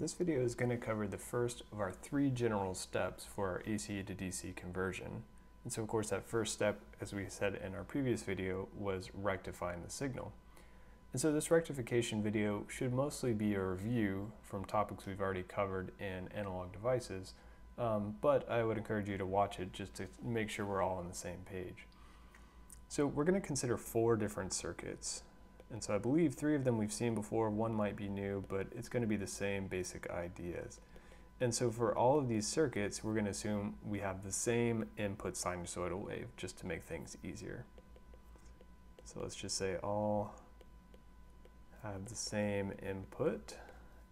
This video is going to cover the first of our three general steps for our AC to DC conversion. And so of course that first step, as we said in our previous video, was rectifying the signal. And so this rectification video should mostly be a review from topics we've already covered in analog devices, um, but I would encourage you to watch it just to make sure we're all on the same page. So we're going to consider four different circuits. And so I believe three of them we've seen before, one might be new, but it's going to be the same basic ideas. And so for all of these circuits, we're going to assume we have the same input sinusoidal wave, just to make things easier. So let's just say all have the same input.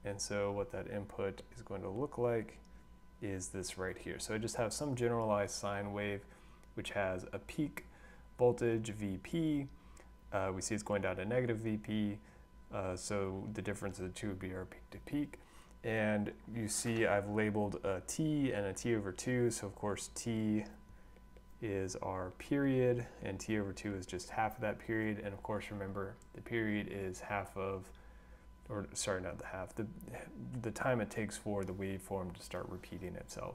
And so what that input is going to look like is this right here. So I just have some generalized sine wave, which has a peak voltage VP, uh, we see it's going down to negative VP, uh, so the difference of the two would be our peak to peak. And you see I've labeled a T and a T over 2, so of course T is our period, and T over 2 is just half of that period. And of course, remember, the period is half of, or sorry, not the half, the, the time it takes for the waveform to start repeating itself.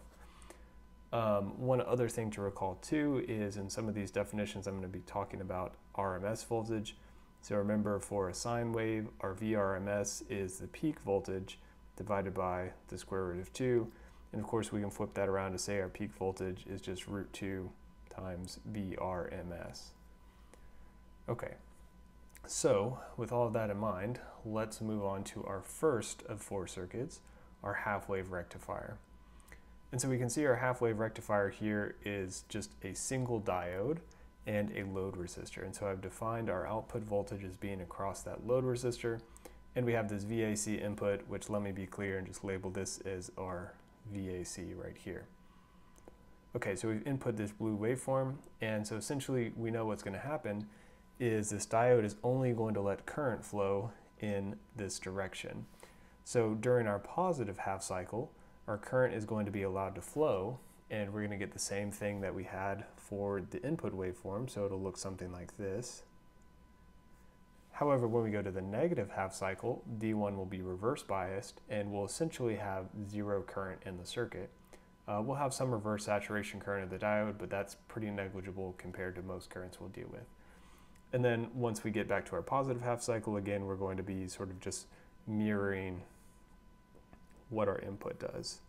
Um, one other thing to recall too is in some of these definitions I'm going to be talking about RMS voltage. So remember for a sine wave, our VRMS is the peak voltage divided by the square root of 2. And of course we can flip that around to say our peak voltage is just root 2 times VRMS. Okay, so with all of that in mind, let's move on to our first of four circuits, our half-wave rectifier. And so we can see our half-wave rectifier here is just a single diode and a load resistor. And so I've defined our output voltage as being across that load resistor. And we have this VAC input, which let me be clear and just label this as our VAC right here. Okay, so we've input this blue waveform, and so essentially we know what's going to happen is this diode is only going to let current flow in this direction. So during our positive half cycle, our current is going to be allowed to flow and we're going to get the same thing that we had for the input waveform, so it'll look something like this. However, when we go to the negative half cycle, D1 will be reverse biased and we'll essentially have zero current in the circuit. Uh, we'll have some reverse saturation current of the diode, but that's pretty negligible compared to most currents we'll deal with. And then once we get back to our positive half cycle, again, we're going to be sort of just mirroring what our input does.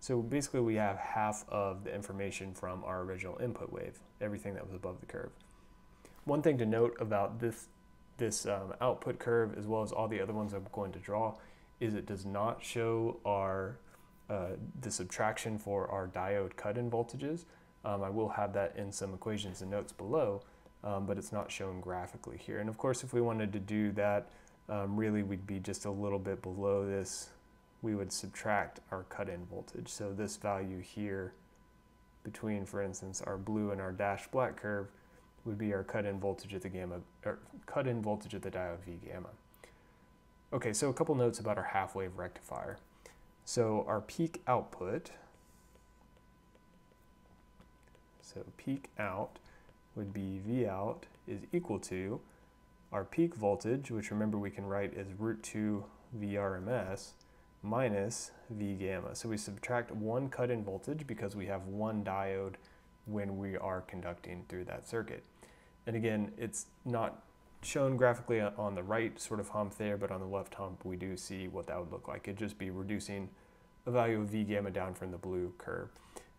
So basically we have half of the information from our original input wave, everything that was above the curve. One thing to note about this, this um, output curve as well as all the other ones I'm going to draw is it does not show our uh, the subtraction for our diode cut-in voltages. Um, I will have that in some equations and notes below, um, but it's not shown graphically here. And of course, if we wanted to do that, um, really we'd be just a little bit below this we would subtract our cut-in voltage. So this value here between, for instance, our blue and our dashed black curve would be our cut-in voltage at the gamma, or cut-in voltage at the diode V gamma. Okay, so a couple notes about our half-wave rectifier. So our peak output, so peak out would be V out is equal to our peak voltage, which remember we can write as root 2 VRMS, minus V gamma. So we subtract one cut-in voltage because we have one diode when we are conducting through that circuit. And again, it's not shown graphically on the right sort of hump there, but on the left hump we do see what that would look like. It'd just be reducing a value of V gamma down from the blue curve.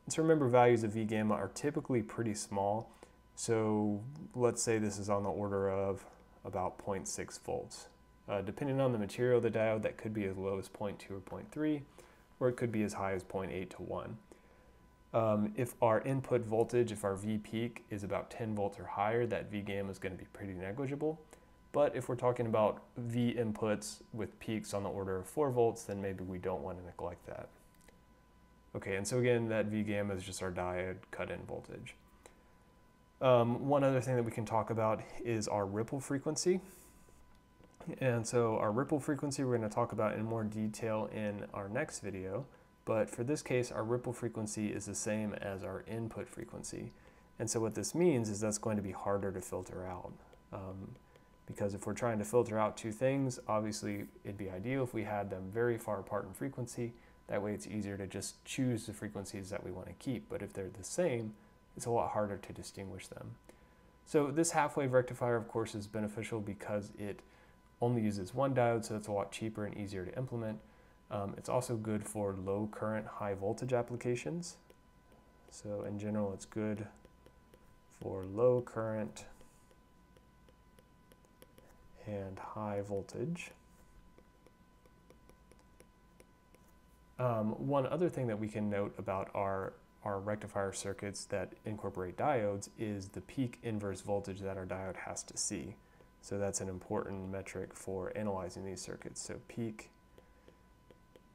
And so remember values of V gamma are typically pretty small. So let's say this is on the order of about 0.6 volts. Uh, depending on the material of the diode, that could be as low as 0.2 or 0.3, or it could be as high as 0.8 to 1. Um, if our input voltage, if our V peak is about 10 volts or higher, that V gamma is going to be pretty negligible. But if we're talking about V inputs with peaks on the order of 4 volts, then maybe we don't want to neglect that. Okay, and so again, that V gamma is just our diode cut-in voltage. Um, one other thing that we can talk about is our ripple frequency. And so our ripple frequency we're going to talk about in more detail in our next video. But for this case, our ripple frequency is the same as our input frequency. And so what this means is that's going to be harder to filter out. Um, because if we're trying to filter out two things, obviously it'd be ideal if we had them very far apart in frequency. That way it's easier to just choose the frequencies that we want to keep. But if they're the same, it's a lot harder to distinguish them. So this half-wave rectifier, of course, is beneficial because it only uses one diode, so it's a lot cheaper and easier to implement. Um, it's also good for low current, high voltage applications. So in general, it's good for low current and high voltage. Um, one other thing that we can note about our, our rectifier circuits that incorporate diodes is the peak inverse voltage that our diode has to see. So that's an important metric for analyzing these circuits. So peak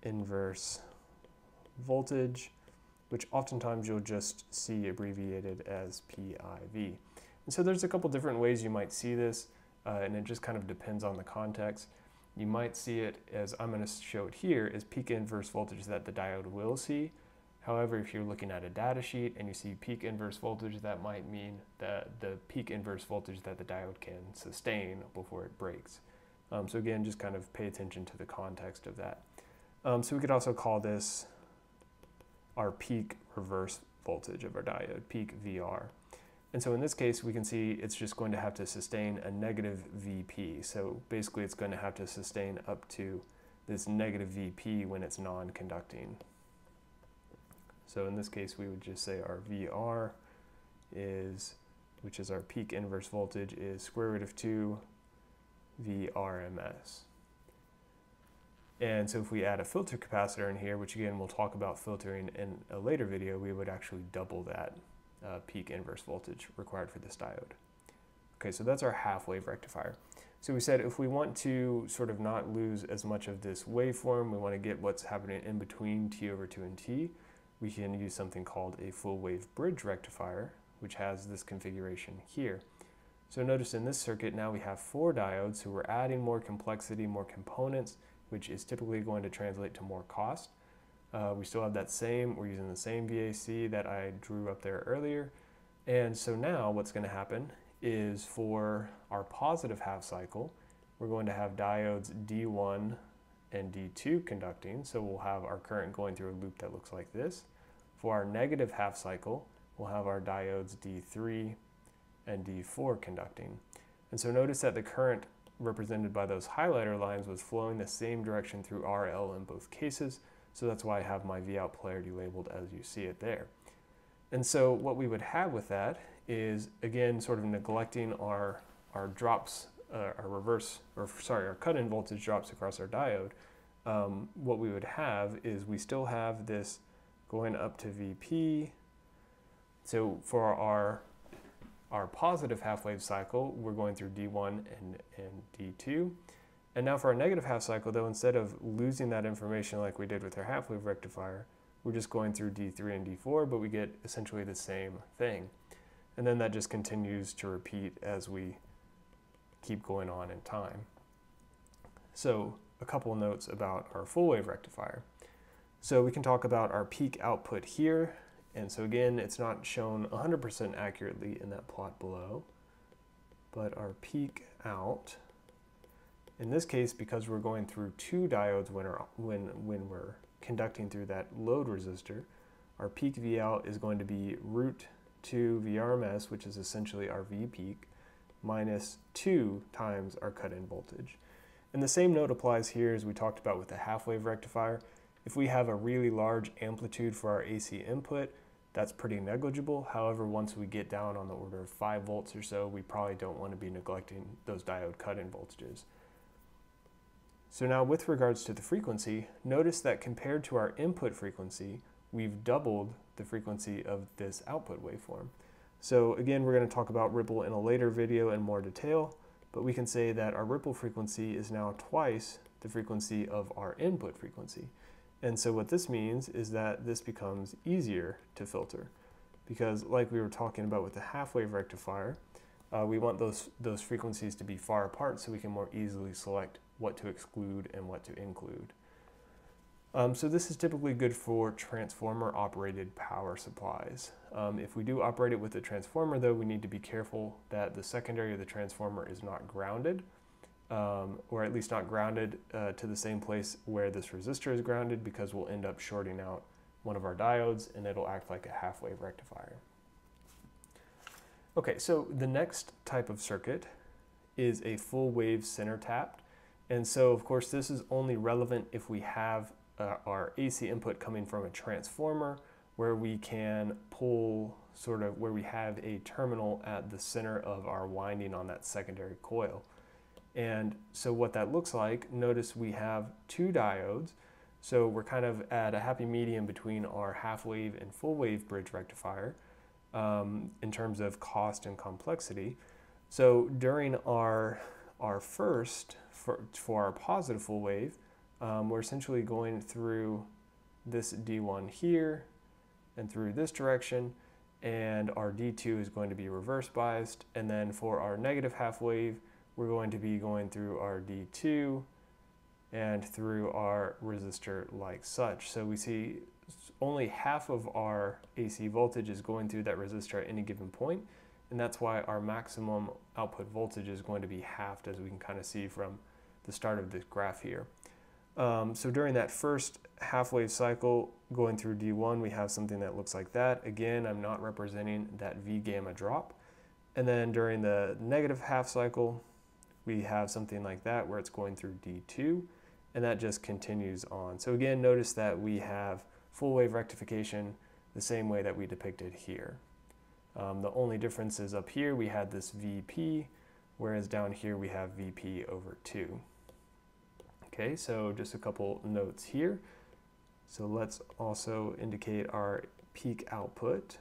inverse voltage, which oftentimes you'll just see abbreviated as PIV. And so there's a couple different ways you might see this, uh, and it just kind of depends on the context. You might see it as I'm going to show it here as peak inverse voltage that the diode will see. However, if you're looking at a data sheet and you see peak inverse voltage, that might mean that the peak inverse voltage that the diode can sustain before it breaks. Um, so again, just kind of pay attention to the context of that. Um, so we could also call this our peak reverse voltage of our diode, peak VR. And so in this case, we can see it's just going to have to sustain a negative VP. So basically it's going to have to sustain up to this negative VP when it's non-conducting. So in this case, we would just say our VR is, which is our peak inverse voltage, is square root of 2 VRMS. And so if we add a filter capacitor in here, which again we'll talk about filtering in a later video, we would actually double that uh, peak inverse voltage required for this diode. Okay, so that's our half wave rectifier. So we said if we want to sort of not lose as much of this waveform, we want to get what's happening in between T over 2 and T, we can use something called a full wave bridge rectifier, which has this configuration here. So notice in this circuit now we have four diodes, so we're adding more complexity, more components, which is typically going to translate to more cost. Uh, we still have that same, we're using the same VAC that I drew up there earlier. And so now what's going to happen is for our positive half cycle, we're going to have diodes D1 and D2 conducting. So we'll have our current going through a loop that looks like this. For our negative half cycle, we'll have our diodes D3 and D4 conducting. And so notice that the current represented by those highlighter lines was flowing the same direction through RL in both cases. So that's why I have my V out polarity labeled as you see it there. And so what we would have with that is, again, sort of neglecting our, our drops uh, our reverse, or sorry, our cut-in voltage drops across our diode, um, what we would have is we still have this going up to VP. So for our our positive half-wave cycle, we're going through D1 and, and D2. And now for our negative half cycle, though, instead of losing that information like we did with our half-wave rectifier, we're just going through D3 and D4, but we get essentially the same thing. And then that just continues to repeat as we keep going on in time. So a couple notes about our full wave rectifier. So we can talk about our peak output here. And so again, it's not shown 100% accurately in that plot below, but our peak out, in this case, because we're going through two diodes when, our, when, when we're conducting through that load resistor, our peak V out is going to be root 2 VRMS, which is essentially our V peak, minus 2 times our cut-in voltage. And the same note applies here as we talked about with the half-wave rectifier. If we have a really large amplitude for our AC input, that's pretty negligible. However, once we get down on the order of 5 volts or so, we probably don't want to be neglecting those diode cut-in voltages. So now with regards to the frequency, notice that compared to our input frequency, we've doubled the frequency of this output waveform. So again, we're going to talk about ripple in a later video in more detail, but we can say that our ripple frequency is now twice the frequency of our input frequency. And so what this means is that this becomes easier to filter because like we were talking about with the half-wave rectifier, uh, we want those, those frequencies to be far apart so we can more easily select what to exclude and what to include. Um, so this is typically good for transformer operated power supplies. Um, if we do operate it with a transformer though, we need to be careful that the secondary of the transformer is not grounded, um, or at least not grounded uh, to the same place where this resistor is grounded because we'll end up shorting out one of our diodes and it'll act like a half wave rectifier. Okay, so the next type of circuit is a full wave center tapped. And so of course this is only relevant if we have uh, our AC input coming from a transformer where we can pull sort of where we have a terminal at the center of our winding on that secondary coil. And so what that looks like, notice we have two diodes. So we're kind of at a happy medium between our half wave and full wave bridge rectifier um, in terms of cost and complexity. So during our, our first, for, for our positive full wave, um, we're essentially going through this D1 here and through this direction and our D2 is going to be reverse biased and then for our negative half wave we're going to be going through our D2 and through our resistor like such. So we see only half of our AC voltage is going through that resistor at any given point and that's why our maximum output voltage is going to be halved as we can kind of see from the start of this graph here. Um, so during that first half wave cycle going through D1, we have something that looks like that. Again, I'm not representing that V gamma drop. And then during the negative half cycle, we have something like that where it's going through D2, and that just continues on. So again, notice that we have full wave rectification the same way that we depicted here. Um, the only difference is up here we had this VP, whereas down here we have VP over 2. Okay, so just a couple notes here. So let's also indicate our peak output.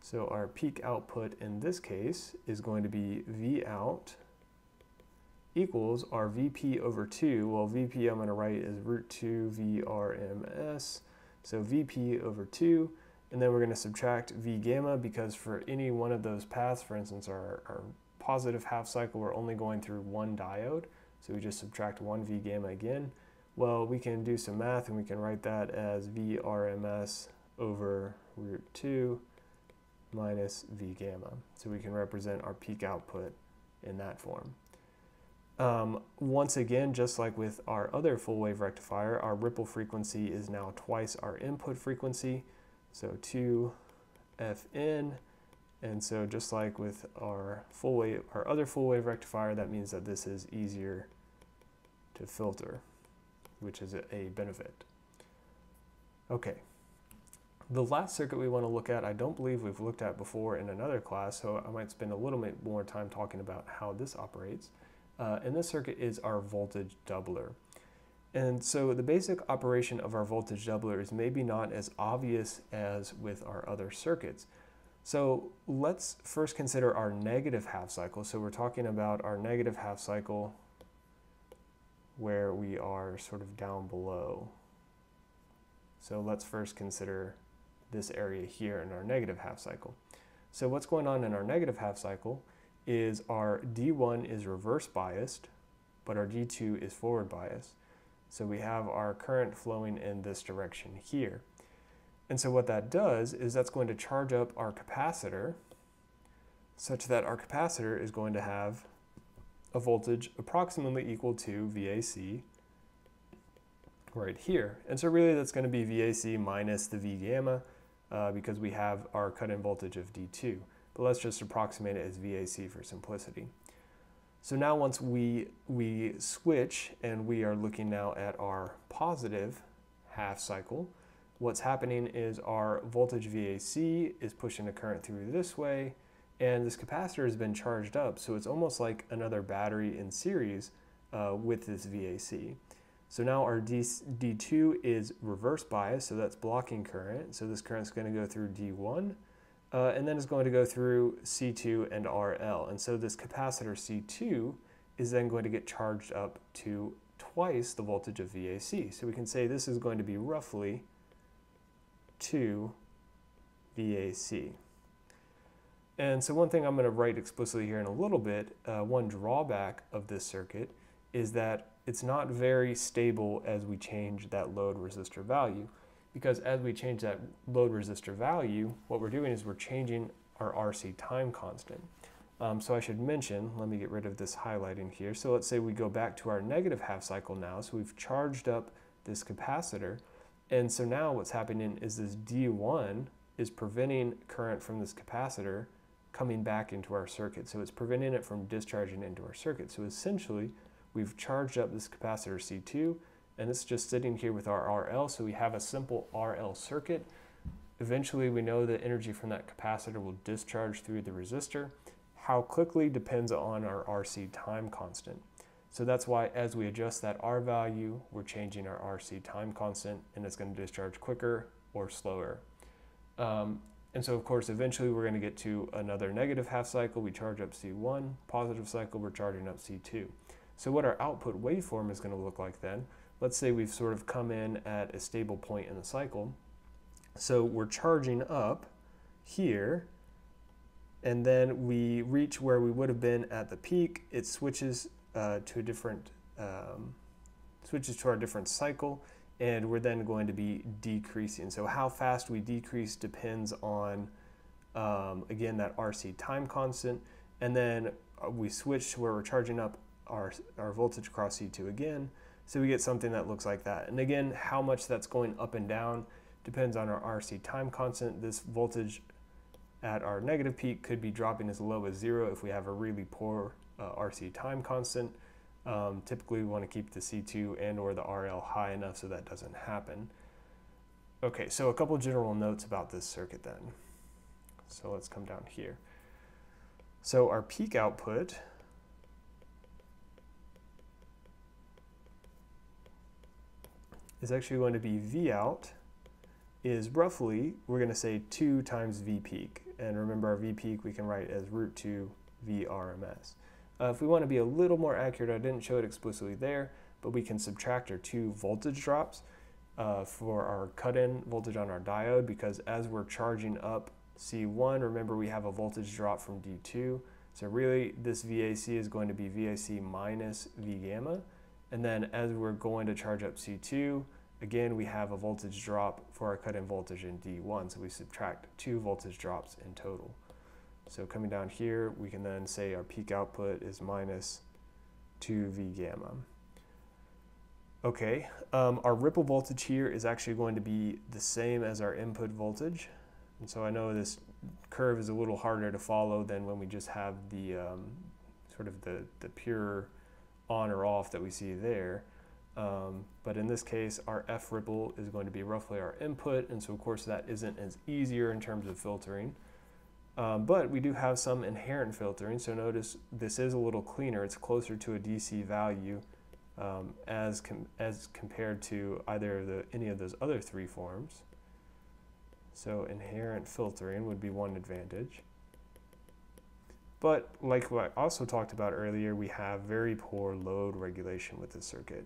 So our peak output in this case is going to be V out equals our VP over 2. Well, VP I'm going to write is root 2 VRMS. So VP over 2. And then we're going to subtract V gamma because for any one of those paths, for instance, our, our positive half cycle, we're only going through one diode. So we just subtract one V gamma again. Well, we can do some math and we can write that as V RMS over root 2 minus V gamma. So we can represent our peak output in that form. Um, once again, just like with our other full wave rectifier, our ripple frequency is now twice our input frequency. So 2 Fn and so just like with our full wave, our other full wave rectifier, that means that this is easier to filter, which is a benefit. Okay. The last circuit we want to look at, I don't believe we've looked at before in another class, so I might spend a little bit more time talking about how this operates. Uh, and this circuit is our voltage doubler. And so the basic operation of our voltage doubler is maybe not as obvious as with our other circuits. So let's first consider our negative half cycle. So we're talking about our negative half cycle where we are sort of down below. So let's first consider this area here in our negative half cycle. So what's going on in our negative half cycle is our D1 is reverse biased, but our D2 is forward biased. So we have our current flowing in this direction here. And so what that does is that's going to charge up our capacitor such that our capacitor is going to have a voltage approximately equal to VAC right here. And so really that's going to be VAC minus the V gamma uh, because we have our cut-in voltage of D2. But let's just approximate it as VAC for simplicity. So now once we, we switch and we are looking now at our positive half cycle, what's happening is our voltage VAC is pushing the current through this way, and this capacitor has been charged up, so it's almost like another battery in series uh, with this VAC. So now our D, D2 is reverse bias, so that's blocking current. So this current is going to go through D1, uh, and then it's going to go through C2 and RL. And so this capacitor C2 is then going to get charged up to twice the voltage of VAC. So we can say this is going to be roughly 2 VAC. And so one thing I'm going to write explicitly here in a little bit, uh, one drawback of this circuit is that it's not very stable as we change that load resistor value. Because as we change that load resistor value, what we're doing is we're changing our RC time constant. Um, so I should mention, let me get rid of this highlighting here. So let's say we go back to our negative half cycle now. So we've charged up this capacitor. And so now what's happening is this D1 is preventing current from this capacitor coming back into our circuit. So it's preventing it from discharging into our circuit. So essentially, we've charged up this capacitor C2, and it's just sitting here with our RL. So we have a simple RL circuit. Eventually, we know that energy from that capacitor will discharge through the resistor. How quickly depends on our RC time constant. So that's why as we adjust that R value, we're changing our RC time constant and it's going to discharge quicker or slower. Um, and so of course, eventually we're going to get to another negative half cycle. We charge up C1, positive cycle, we're charging up C2. So what our output waveform is going to look like then, let's say we've sort of come in at a stable point in the cycle. So we're charging up here, and then we reach where we would have been at the peak. It switches uh, to a different, um, switches to our different cycle, and we're then going to be decreasing. So how fast we decrease depends on, um, again, that RC time constant, and then uh, we switch to where we're charging up our, our voltage across C2 again, so we get something that looks like that. And again, how much that's going up and down depends on our RC time constant. This voltage at our negative peak could be dropping as low as zero if we have a really poor uh, RC time constant. Um, typically we want to keep the C2 and or the RL high enough so that doesn't happen. Okay, so a couple general notes about this circuit then. So let's come down here. So our peak output is actually going to be V out is roughly, we're going to say 2 times V peak. And remember our V peak we can write as root 2 VRMS. Uh, if we want to be a little more accurate, I didn't show it explicitly there, but we can subtract our two voltage drops uh, for our cut-in voltage on our diode because as we're charging up C1, remember we have a voltage drop from D2. So really this VAC is going to be VAC minus V gamma. And then as we're going to charge up C2, again, we have a voltage drop for our cut-in voltage in D1. So we subtract two voltage drops in total. So coming down here, we can then say our peak output is minus 2V gamma. Okay, um, our ripple voltage here is actually going to be the same as our input voltage. And so I know this curve is a little harder to follow than when we just have the um, sort of the, the pure on or off that we see there. Um, but in this case, our F ripple is going to be roughly our input. And so of course that isn't as easier in terms of filtering. Um, but we do have some inherent filtering, so notice this is a little cleaner. It's closer to a DC value um, as, com as compared to either the, any of those other three forms. So inherent filtering would be one advantage. But like I also talked about earlier, we have very poor load regulation with this circuit.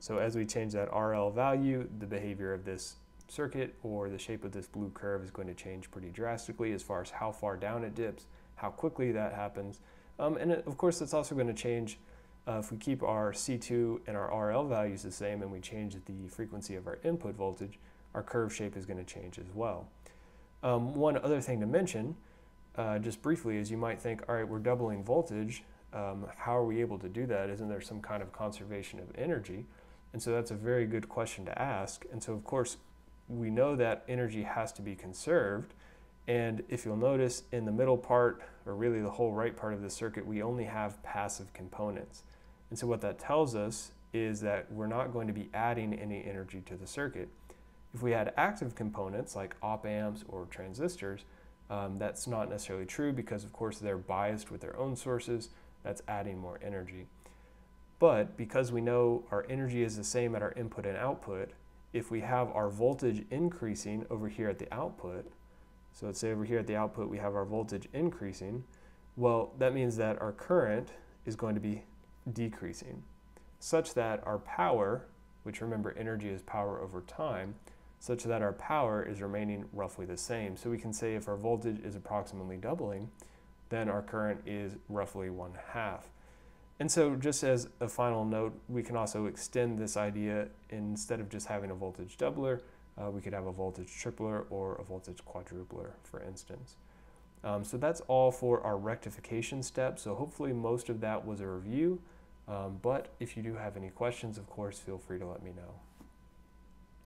So as we change that RL value, the behavior of this circuit or the shape of this blue curve is going to change pretty drastically as far as how far down it dips, how quickly that happens. Um, and it, of course, it's also going to change uh, if we keep our C2 and our RL values the same and we change the frequency of our input voltage, our curve shape is going to change as well. Um, one other thing to mention, uh, just briefly, is you might think, all right, we're doubling voltage. Um, how are we able to do that? Isn't there some kind of conservation of energy? And so that's a very good question to ask. And so, of course, we know that energy has to be conserved. And if you'll notice in the middle part, or really the whole right part of the circuit, we only have passive components. And so what that tells us is that we're not going to be adding any energy to the circuit. If we had active components like op amps or transistors, um, that's not necessarily true because of course they're biased with their own sources, that's adding more energy. But because we know our energy is the same at our input and output, if we have our voltage increasing over here at the output, so let's say over here at the output we have our voltage increasing, well, that means that our current is going to be decreasing, such that our power, which remember energy is power over time, such that our power is remaining roughly the same. So we can say if our voltage is approximately doubling, then our current is roughly one half. And so, just as a final note, we can also extend this idea instead of just having a voltage doubler, uh, we could have a voltage tripler or a voltage quadrupler, for instance. Um, so that's all for our rectification step. So hopefully most of that was a review. Um, but if you do have any questions, of course, feel free to let me know.